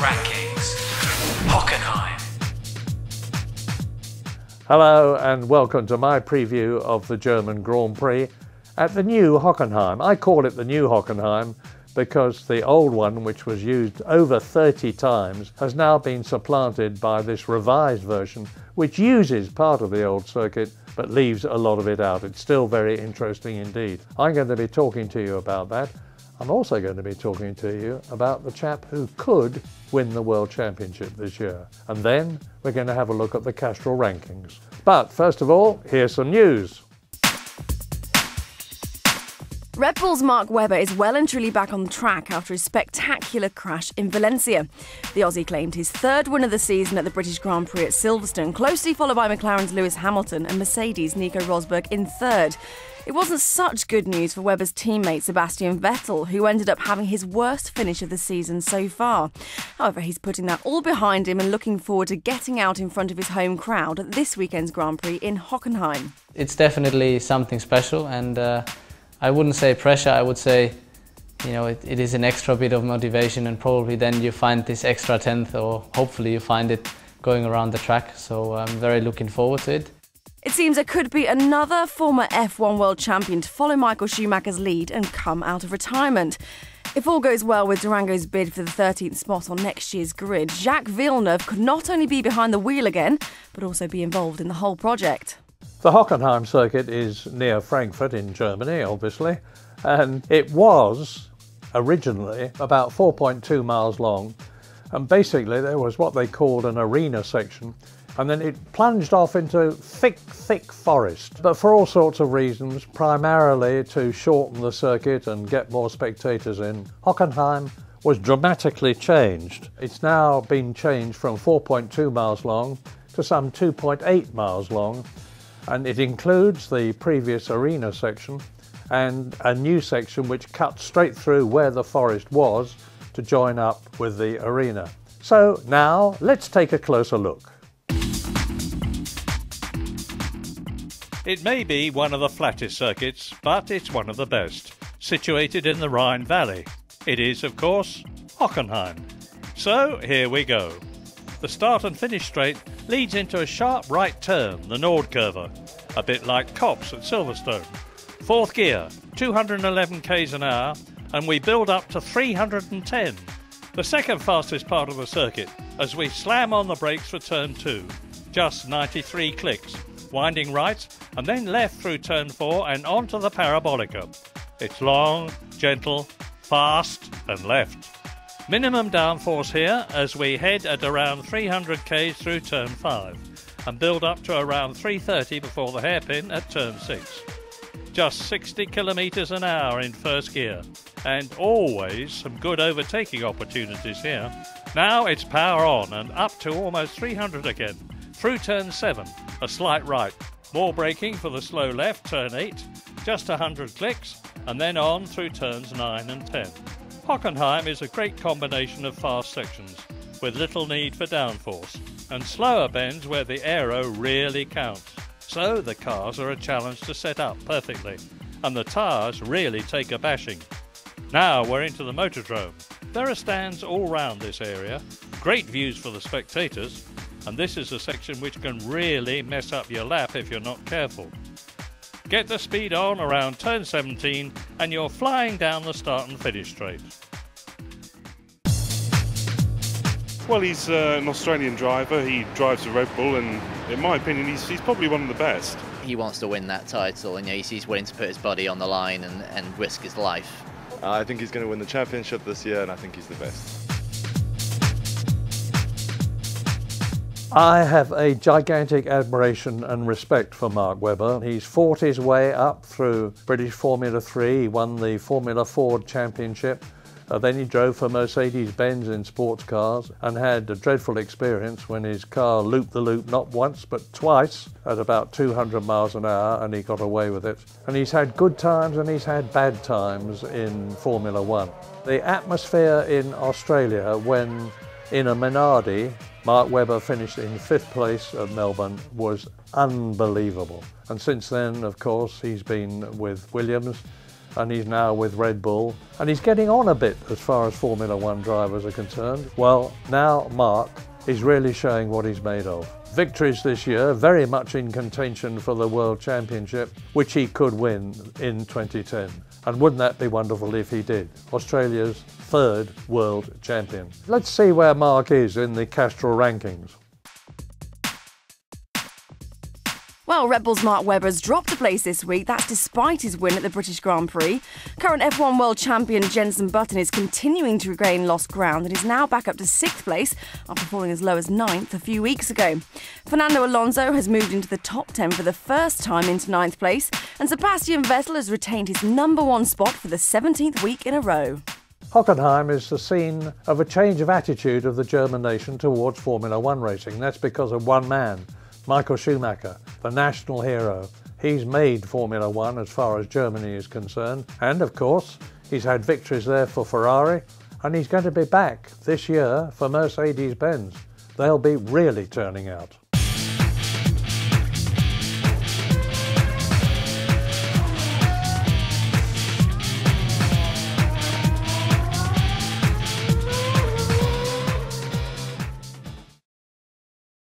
rankings. Hockenheim. Hello and welcome to my preview of the German Grand Prix at the new Hockenheim. I call it the new Hockenheim because the old one, which was used over 30 times, has now been supplanted by this revised version, which uses part of the old circuit but leaves a lot of it out. It's still very interesting indeed. I'm going to be talking to you about that. I'm also going to be talking to you about the chap who could win the World Championship this year. And then we're going to have a look at the Castrol rankings. But first of all, here's some news. Red Bull's Mark Webber is well and truly back on track after his spectacular crash in Valencia. The Aussie claimed his third win of the season at the British Grand Prix at Silverstone, closely followed by McLaren's Lewis Hamilton and Mercedes' Nico Rosberg in third. It wasn't such good news for Webber's teammate Sebastian Vettel, who ended up having his worst finish of the season so far. However, he's putting that all behind him and looking forward to getting out in front of his home crowd at this weekend's Grand Prix in Hockenheim. It's definitely something special and uh, I wouldn't say pressure, I would say, you know, it, it is an extra bit of motivation and probably then you find this extra tenth or hopefully you find it going around the track. So I'm very looking forward to it. It seems there could be another former F1 world champion to follow Michael Schumacher's lead and come out of retirement. If all goes well with Durango's bid for the 13th spot on next year's grid, Jacques Villeneuve could not only be behind the wheel again, but also be involved in the whole project. The Hockenheim circuit is near Frankfurt in Germany, obviously, and it was originally about 4.2 miles long. And basically, there was what they called an arena section, and then it plunged off into thick, thick forest. But for all sorts of reasons, primarily to shorten the circuit and get more spectators in, Hockenheim was dramatically changed. It's now been changed from 4.2 miles long to some 2.8 miles long, and it includes the previous arena section and a new section which cuts straight through where the forest was to join up with the arena. So now let's take a closer look. It may be one of the flattest circuits, but it's one of the best, situated in the Rhine Valley. It is, of course, Hockenheim. So here we go. The start and finish straight leads into a sharp right turn, the Nordkurve, a bit like Copse at Silverstone. Fourth gear, 211 k's an hour, and we build up to 310. The second fastest part of the circuit, as we slam on the brakes for turn two, just 93 clicks, winding right and then left through turn four and onto the parabolica. It's long, gentle, fast, and left. Minimum downforce here as we head at around 300 k's through turn 5 and build up to around 330 before the hairpin at turn 6. Just 60 kilometres an hour in first gear and always some good overtaking opportunities here. Now it's power on and up to almost 300 again. Through turn 7, a slight right. More braking for the slow left, turn 8, just 100 clicks, and then on through turns 9 and 10. Hockenheim is a great combination of fast sections, with little need for downforce, and slower bends where the aero really counts. So the cars are a challenge to set up perfectly, and the tyres really take a bashing. Now we're into the motordrome. There are stands all round this area, great views for the spectators, and this is a section which can really mess up your lap if you're not careful. Get the speed on around turn 17 and you're flying down the start and finish straight. Well, he's uh, an Australian driver. He drives a Red Bull, and in my opinion, he's, he's probably one of the best. He wants to win that title, and you know, he's, he's willing to put his body on the line and, and risk his life. I think he's going to win the championship this year, and I think he's the best. I have a gigantic admiration and respect for Mark Webber. He's fought his way up through British Formula 3. He won the Formula Ford Championship. Uh, then he drove for Mercedes Benz in sports cars and had a dreadful experience when his car looped the loop not once but twice at about 200 miles an hour and he got away with it. And he's had good times and he's had bad times in Formula One. The atmosphere in Australia when in a Minardi Mark Webber finished in fifth place at Melbourne was unbelievable. And since then, of course, he's been with Williams and he's now with Red Bull, and he's getting on a bit as far as Formula One drivers are concerned. Well, now Mark is really showing what he's made of. Victories this year, very much in contention for the World Championship, which he could win in 2010. And wouldn't that be wonderful if he did? Australia's third world champion. Let's see where Mark is in the Castrol rankings. Well, Red Bull's Mark Webber's dropped a place this week. That's despite his win at the British Grand Prix. Current F1 world champion Jenson Button is continuing to regain lost ground and is now back up to sixth place after falling as low as ninth a few weeks ago. Fernando Alonso has moved into the top 10 for the first time into ninth place, and Sebastian Vettel has retained his number one spot for the 17th week in a row. Hockenheim is the scene of a change of attitude of the German nation towards Formula One racing. That's because of one man, Michael Schumacher, the national hero. He's made Formula One as far as Germany is concerned, and of course, he's had victories there for Ferrari, and he's going to be back this year for Mercedes Benz. They'll be really turning out.